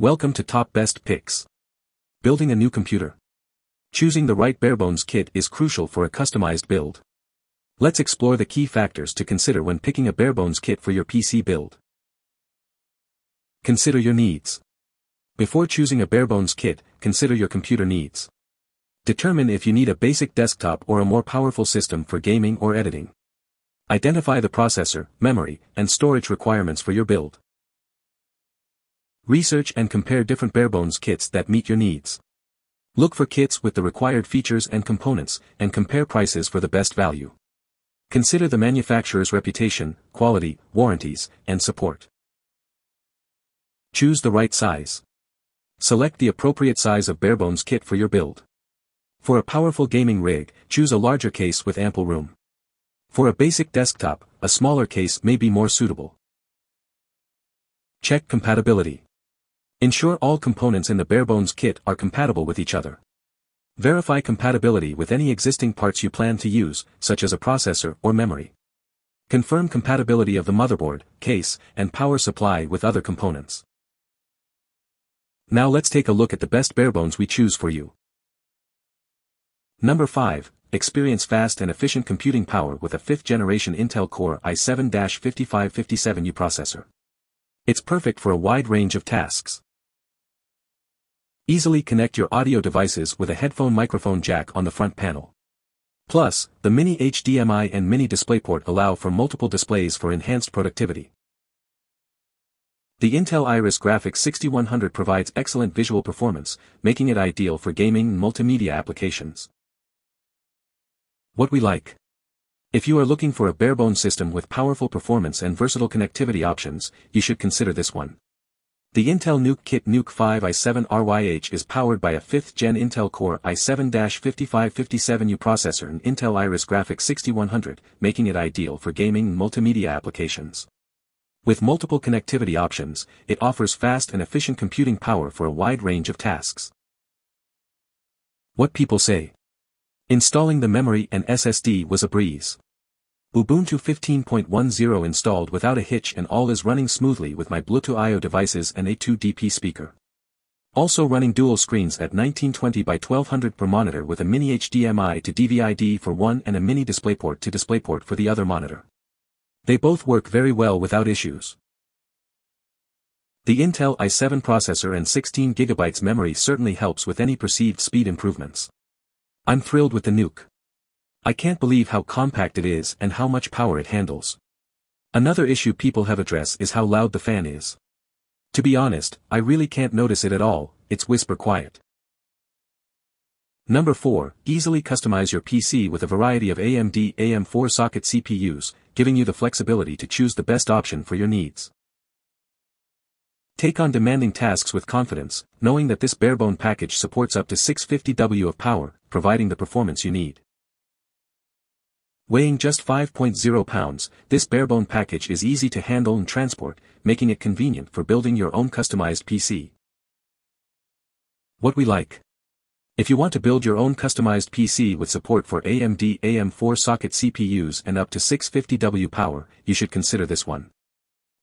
Welcome to Top Best Picks. Building a new computer. Choosing the right barebones kit is crucial for a customized build. Let's explore the key factors to consider when picking a barebones kit for your PC build. Consider your needs. Before choosing a barebones kit, consider your computer needs. Determine if you need a basic desktop or a more powerful system for gaming or editing. Identify the processor, memory, and storage requirements for your build. Research and compare different barebones kits that meet your needs. Look for kits with the required features and components, and compare prices for the best value. Consider the manufacturer's reputation, quality, warranties, and support. Choose the right size. Select the appropriate size of barebones kit for your build. For a powerful gaming rig, choose a larger case with ample room. For a basic desktop, a smaller case may be more suitable. Check compatibility. Ensure all components in the barebones kit are compatible with each other. Verify compatibility with any existing parts you plan to use, such as a processor or memory. Confirm compatibility of the motherboard, case, and power supply with other components. Now let's take a look at the best barebones we choose for you. Number 5. Experience fast and efficient computing power with a 5th generation Intel Core i7-5557U processor. It's perfect for a wide range of tasks. Easily connect your audio devices with a headphone microphone jack on the front panel. Plus, the mini HDMI and mini DisplayPort allow for multiple displays for enhanced productivity. The Intel Iris Graphics 6100 provides excellent visual performance, making it ideal for gaming and multimedia applications. What we like. If you are looking for a barebone system with powerful performance and versatile connectivity options, you should consider this one. The Intel NUC Kit NUC 5 i7-RYH is powered by a 5th gen Intel Core i7-5557U processor and Intel Iris Graphics 6100, making it ideal for gaming and multimedia applications. With multiple connectivity options, it offers fast and efficient computing power for a wide range of tasks. What people say. Installing the memory and SSD was a breeze. Ubuntu 15.10 installed without a hitch and all is running smoothly with my Bluetooth I.O. devices and A2DP speaker. Also running dual screens at 1920 by 1200 per monitor with a mini HDMI to DVI-D for one and a mini DisplayPort to DisplayPort for the other monitor. They both work very well without issues. The Intel i7 processor and 16GB memory certainly helps with any perceived speed improvements. I'm thrilled with the NUC. I can't believe how compact it is and how much power it handles. Another issue people have addressed is how loud the fan is. To be honest, I really can't notice it at all, it's whisper quiet. Number 4. Easily customize your PC with a variety of AMD AM4 socket CPUs, giving you the flexibility to choose the best option for your needs. Take on demanding tasks with confidence, knowing that this barebone package supports up to 650W of power, providing the performance you need. Weighing just 5.0 pounds, this barebone package is easy to handle and transport, making it convenient for building your own customized PC. What we like. If you want to build your own customized PC with support for AMD AM4 socket CPUs and up to 650W power, you should consider this one.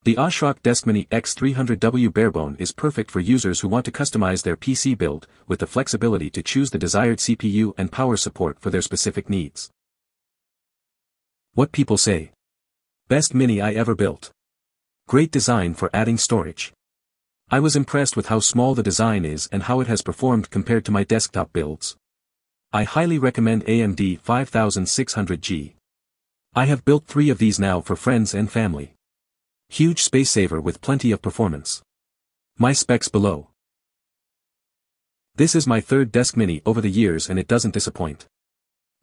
The ASRock DeskMini X300W Barebone is perfect for users who want to customize their PC build, with the flexibility to choose the desired CPU and power support for their specific needs. What people say. Best mini I ever built. Great design for adding storage. I was impressed with how small the design is and how it has performed compared to my desktop builds. I highly recommend AMD 5600G. I have built three of these now for friends and family. Huge space saver with plenty of performance. My specs below. This is my third desk mini over the years and it doesn't disappoint.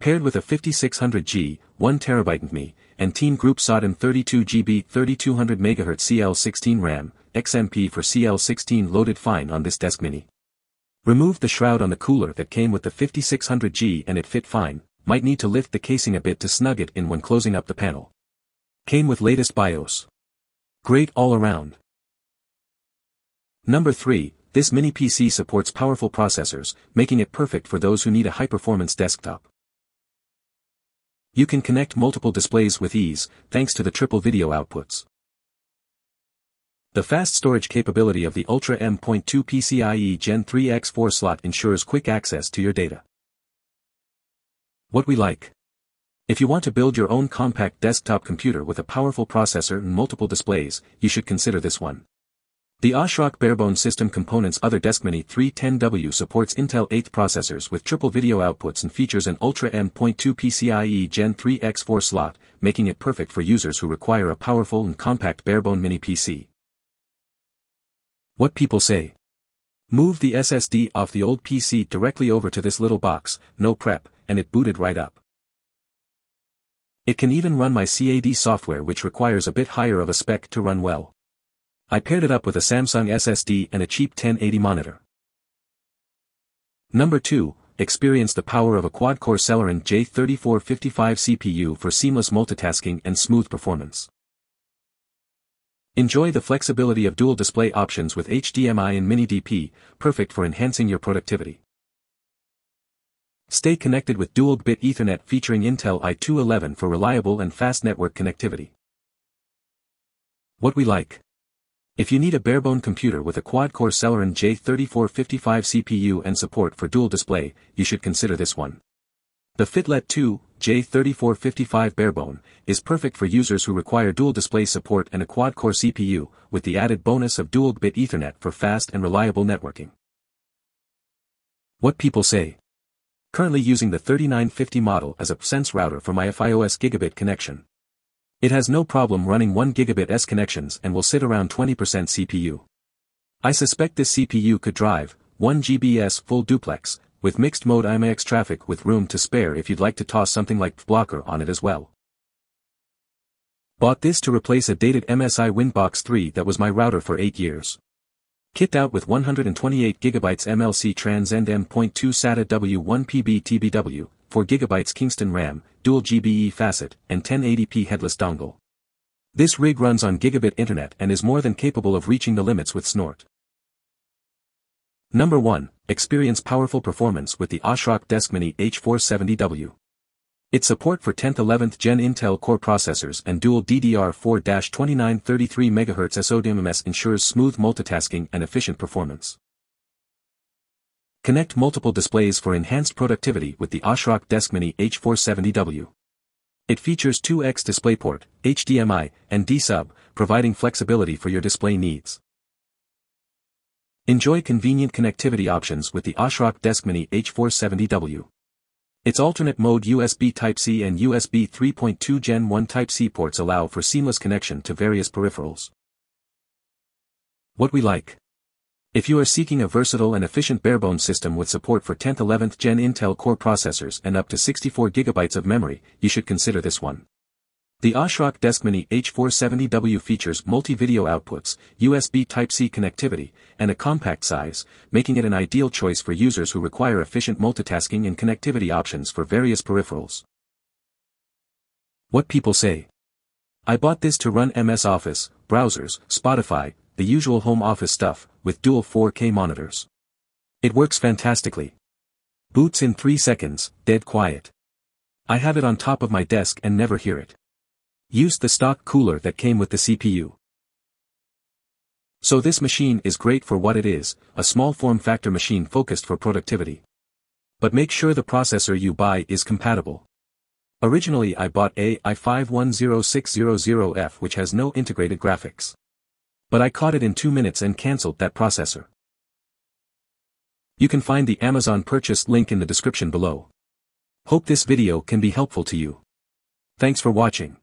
Paired with a 5600G, 1TB NVMe, and Team Group SODIMM 32GB 3200MHz CL16 RAM, XMP for CL16 loaded fine on this desk mini. Removed the shroud on the cooler that came with the 5600G and it fit fine, might need to lift the casing a bit to snug it in when closing up the panel. Came with latest BIOS. Great all around. Number 3, this mini PC supports powerful processors, making it perfect for those who need a high-performance desktop. You can connect multiple displays with ease, thanks to the triple video outputs. The fast storage capability of the Ultra M.2 PCIe Gen 3 X4 slot ensures quick access to your data. What we like. If you want to build your own compact desktop computer with a powerful processor and multiple displays, you should consider this one. The ASRock Barebone System Components Other DeskMini 310W supports Intel 8th processors with triple video outputs and features an Ultra M.2 PCIe Gen 3 X4 slot, making it perfect for users who require a powerful and compact barebone mini PC. What people say. Move the SSD off the old PC directly over to this little box, no prep, and it booted right up. It can even run my CAD software which requires a bit higher of a spec to run well. I paired it up with a Samsung SSD and a cheap 1080 monitor. Number 2, experience the power of a quad-core Celeron J3455 CPU for seamless multitasking and smooth performance. Enjoy the flexibility of dual display options with HDMI and Mini DP, perfect for enhancing your productivity. Stay connected with dual-bit Ethernet featuring Intel i211 for reliable and fast network connectivity. What we like. If you need a barebone computer with a quad-core Celeron J3455 CPU and support for dual display, you should consider this one. The Fitlet 2, J3455 Barebone, is perfect for users who require dual display support and a quad-core CPU, with the added bonus of dual-bit Ethernet for fast and reliable networking. What people say. Currently using the 3950 model as a Sense router for my FiOS gigabit connection. It has no problem running 1 gigabit S connections and will sit around 20% CPU. I suspect this CPU could drive 1 GBS full duplex, with mixed mode IMIX traffic with room to spare if you'd like to toss something like Blocker on it as well. Bought this to replace a dated MSI Windbox 3 that was my router for 8 years. Kitted out with 128GB MLC Transcend M.2 SATA W1PB TBW, 4GB Kingston RAM, dual GBE facet, and 1080p headless dongle. This rig runs on gigabit internet and is more than capable of reaching the limits with Snort. Number 1. Experience powerful performance with the ASRock DeskMini H470W. Its support for 10th 11th Gen Intel Core processors and dual DDR4-2933 MHz SODIMMS ensures smooth multitasking and efficient performance. Connect multiple displays for enhanced productivity with the ASRock DeskMini H470W. It features 2x DisplayPort, HDMI, and D-Sub, providing flexibility for your display needs. Enjoy convenient connectivity options with the ASRock DeskMini H470W. Its alternate mode USB Type-C and USB 3.2 Gen 1 Type-C ports allow for seamless connection to various peripherals. What we like. If you are seeking a versatile and efficient barebone system with support for 10th 11th Gen Intel Core processors and up to 64GB of memory, you should consider this one. The ASRock DeskMini H470W features multi-video outputs, USB Type-C connectivity, and a compact size, making it an ideal choice for users who require efficient multitasking and connectivity options for various peripherals. What people say. I bought this to run MS Office, browsers, Spotify, the usual home office stuff, with dual 4K monitors. It works fantastically. Boots in 3 seconds, dead quiet. I have it on top of my desk and never hear it. Used the stock cooler that came with the CPU. So this machine is great for what it is, a small form factor machine focused for productivity. But make sure the processor you buy is compatible. Originally I bought a i5-10600F which has no integrated graphics. But I caught it in 2 minutes and cancelled that processor. You can find the Amazon purchase link in the description below. Hope this video can be helpful to you. Thanks for watching.